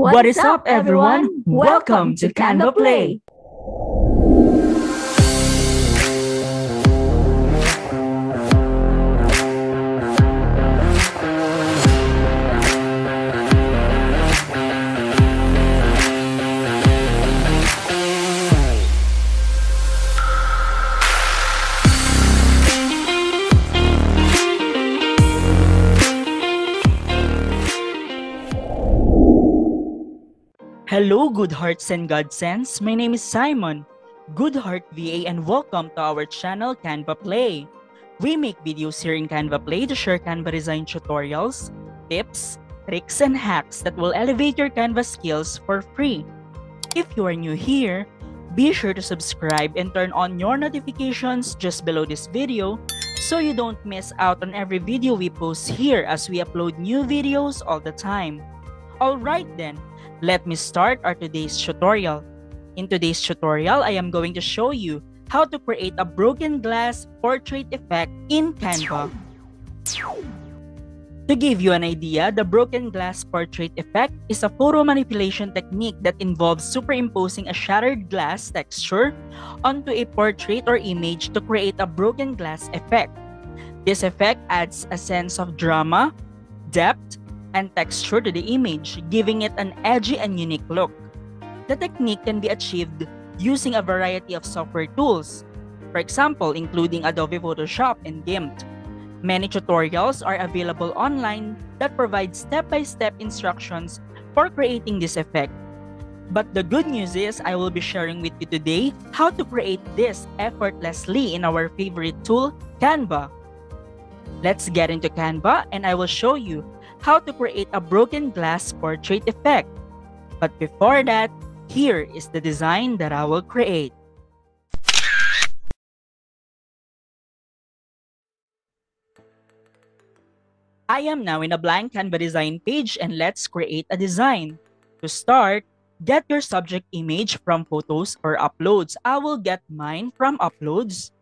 What is up, everyone? Welcome to Canva Play. Hello, good hearts and godsends. My name is Simon, Good Heart VA, and welcome to our channel Canva Play. We make videos here in Canva Play to share Canva design tutorials, tips, tricks, and hacks that will elevate your Canva skills for free. If you are new here, be sure to subscribe and turn on your notifications just below this video so you don't miss out on every video we post here as we upload new videos all the time. Alright then, let me start our today's tutorial. In today's tutorial, I am going to show you how to create a broken glass portrait effect in Canva. To give you an idea, the broken glass portrait effect is a photo manipulation technique that involves superimposing a shattered glass texture onto a portrait or image to create a broken glass effect. This effect adds a sense of drama, depth, and texture to the image, giving it an edgy and unique look. The technique can be achieved using a variety of software tools, for example, including Adobe Photoshop and GIMP. Many tutorials are available online that provide step-by-step instructions for creating this effect. But the good news is I will be sharing with you today how to create this effortlessly in our favorite tool, Canva. Let's get into Canva and I will show you how to create a broken glass portrait effect. But before that, here is the design that I will create. I am now in a blank Canva design page and let's create a design. To start, get your subject image from photos or uploads. I will get mine from uploads.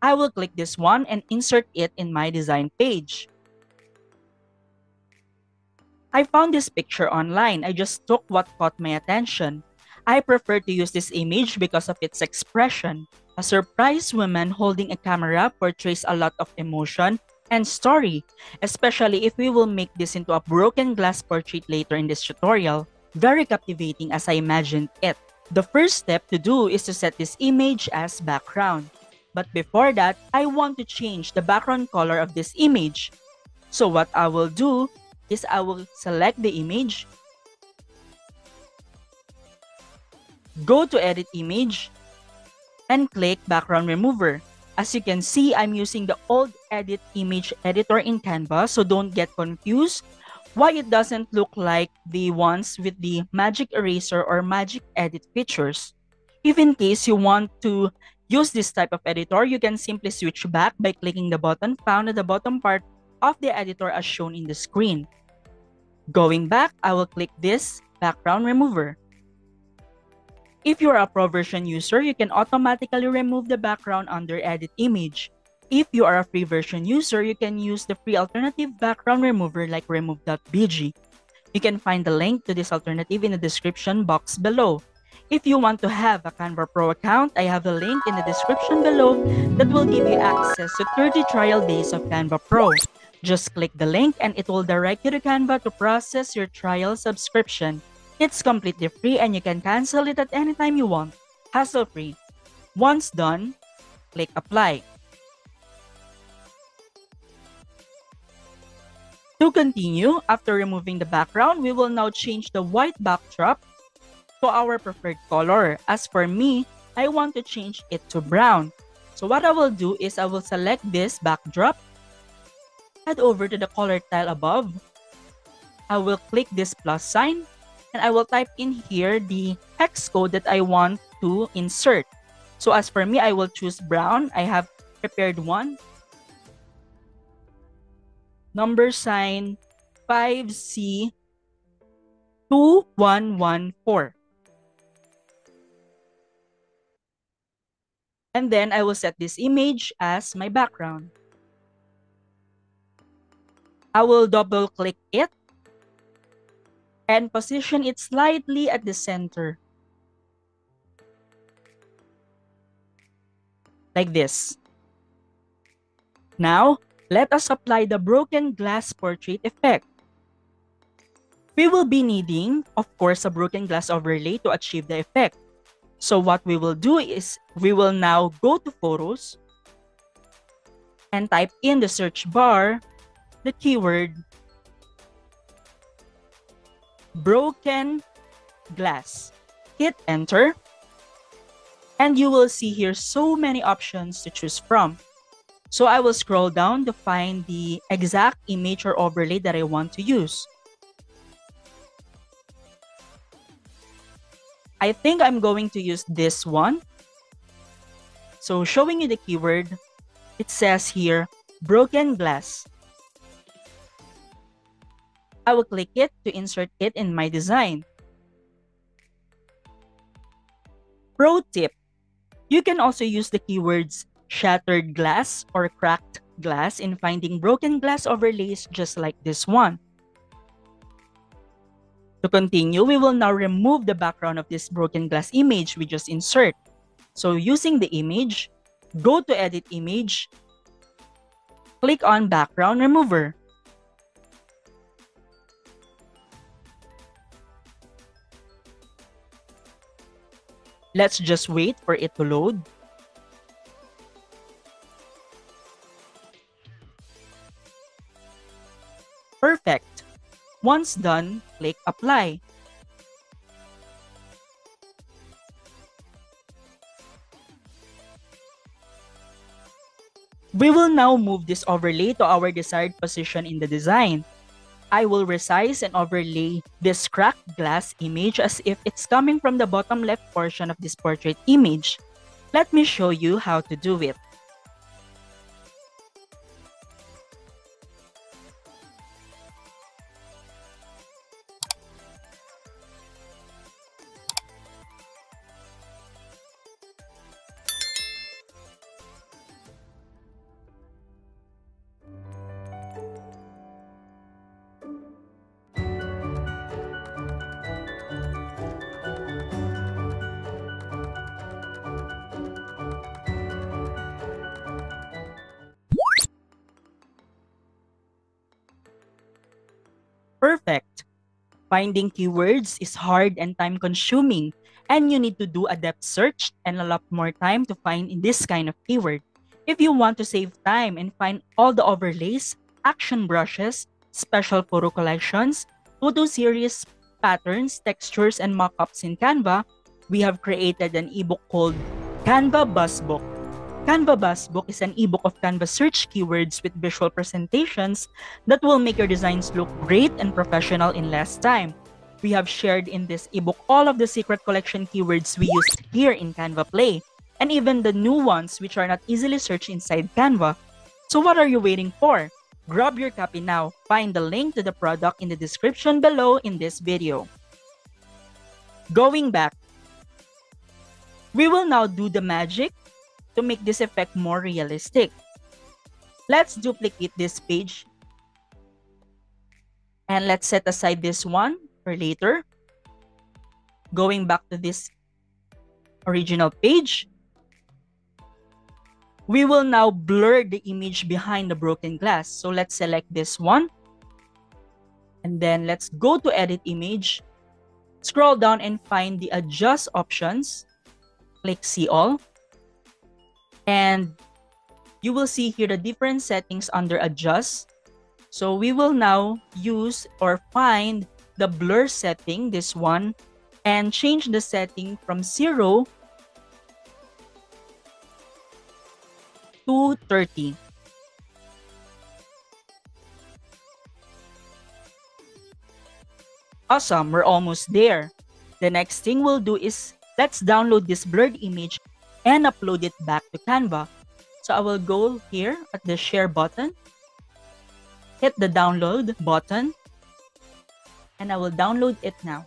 I will click this one and insert it in my design page. I found this picture online. I just took what caught my attention. I prefer to use this image because of its expression. A surprised woman holding a camera portrays a lot of emotion and story, especially if we will make this into a broken glass portrait later in this tutorial. Very captivating as I imagined it. The first step to do is to set this image as background. But before that, I want to change the background color of this image. So what I will do is I will select the image, go to edit image, and click background remover. As you can see, I'm using the old edit image editor in Canva, so don't get confused why it doesn't look like the ones with the magic eraser or magic edit features. If in case you want to use this type of editor, you can simply switch back by clicking the button found at the bottom part of the editor as shown in the screen. Going back, I will click this background remover. If you're a Pro version user, you can automatically remove the background under Edit Image. If you are a free version user, you can use the free alternative background remover like remove.bg. You can find the link to this alternative in the description box below. If you want to have a Canva Pro account, I have a link in the description below that will give you access to 30 trial days of Canva Pro. Just click the link and it will direct you to Canva to process your trial subscription. It's completely free and you can cancel it at any time you want. Hassle free. Once done, click apply. To continue, after removing the background, we will now change the white backdrop to our preferred color. As for me, I want to change it to brown. So what I will do is I will select this backdrop head over to the color tile above. I will click this plus sign and I will type in here the hex code that I want to insert. So as for me, I will choose brown. I have prepared one. Number sign 5C 2114. And then I will set this image as my background. I will double click it. and position it slightly at the center. Like this. Now, let us apply the broken glass portrait effect. We will be needing, of course, a broken glass overlay to achieve the effect. So what we will do is we will now go to photos and type in the search bar the keyword broken glass. Hit enter and you will see here so many options to choose from. So I will scroll down to find the exact image or overlay that I want to use. I think I'm going to use this one. So showing you the keyword, it says here, broken glass. I will click it to insert it in my design. Pro tip, you can also use the keywords shattered glass or cracked glass in finding broken glass overlays just like this one. To continue, we will now remove the background of this broken glass image we just insert. So using the image, go to edit image, click on background remover. Let's just wait for it to load. Perfect. Once done, click Apply. We will now move this overlay to our desired position in the design. I will resize and overlay this cracked glass image as if it's coming from the bottom left portion of this portrait image. Let me show you how to do it. Finding keywords is hard and time consuming, and you need to do a depth search and a lot more time to find in this kind of keyword. If you want to save time and find all the overlays, action brushes, special photo collections, photo series, patterns, textures, and mockups in Canva, we have created an ebook called Canva Buzzbook Canva Buzzbook is an ebook of Canva search keywords with visual presentations that will make your designs look great and professional in less time. We have shared in this ebook all of the secret collection keywords we use here in Canva Play, and even the new ones which are not easily searched inside Canva. So what are you waiting for? Grab your copy now. Find the link to the product in the description below in this video. Going back, we will now do the magic to make this effect more realistic. Let's duplicate this page. And let's set aside this one for later. Going back to this original page, we will now blur the image behind the broken glass. So let's select this one. And then let's go to edit image. Scroll down and find the adjust options. Click see all. And you will see here the different settings under adjust. So we will now use or find the blur setting, this one, and change the setting from 0 to 30. Awesome, we're almost there. The next thing we'll do is let's download this blurred image and upload it back to Canva. So I will go here at the share button, hit the download button, and I will download it now.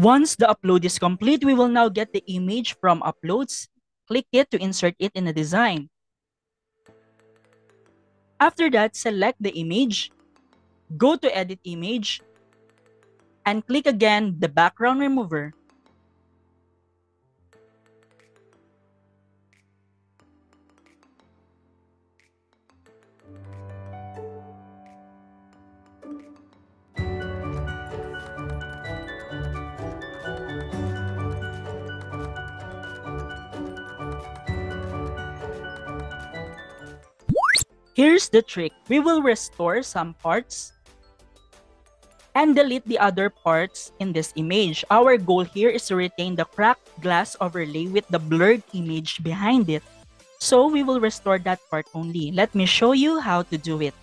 Once the upload is complete, we will now get the image from uploads. Click it to insert it in the design. After that, select the image, go to edit image, and click again the background remover. Here's the trick. We will restore some parts and delete the other parts in this image. Our goal here is to retain the cracked glass overlay with the blurred image behind it. So we will restore that part only. Let me show you how to do it.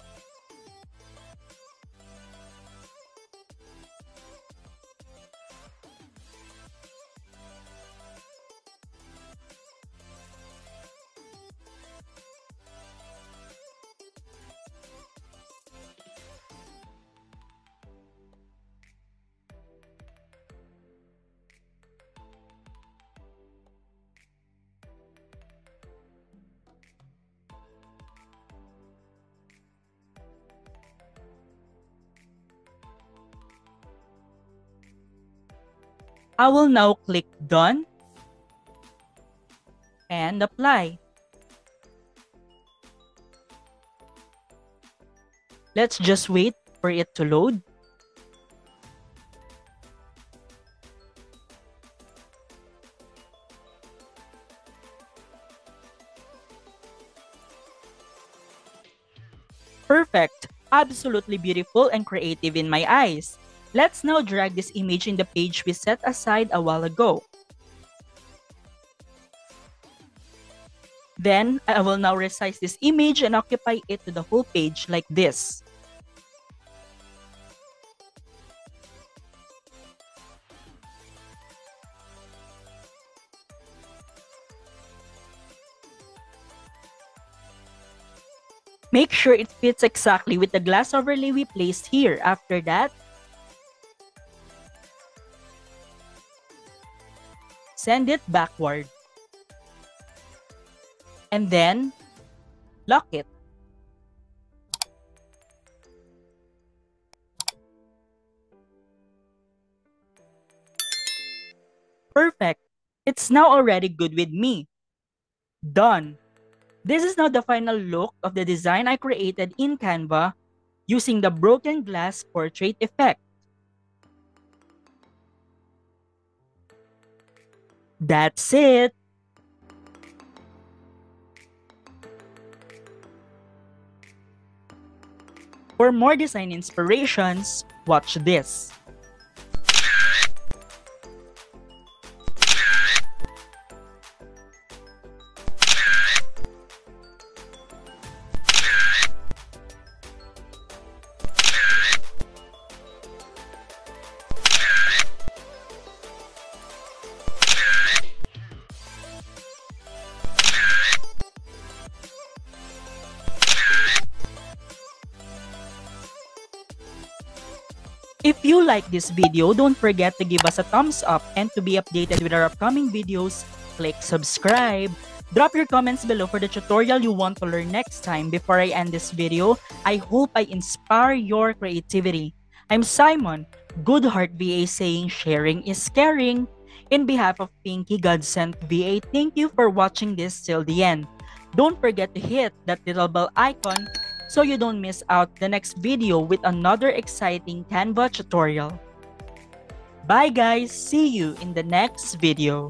I will now click Done and apply. Let's just wait for it to load. Perfect! Absolutely beautiful and creative in my eyes. Let's now drag this image in the page we set aside a while ago. Then, I will now resize this image and occupy it to the whole page like this. Make sure it fits exactly with the glass overlay we placed here. After that, send it backward. And then, lock it. Perfect. It's now already good with me. Done. This is now the final look of the design I created in Canva using the broken glass portrait effect. That's it. For more design inspirations, watch this. If you like this video, don't forget to give us a thumbs up and to be updated with our upcoming videos, click subscribe. Drop your comments below for the tutorial you want to learn next time. Before I end this video, I hope I inspire your creativity. I'm Simon, Good Heart VA saying sharing is caring. In behalf of Pinky Godsent VA, thank you for watching this till the end. Don't forget to hit that little bell icon so you don't miss out the next video with another exciting Canva tutorial. Bye guys! See you in the next video.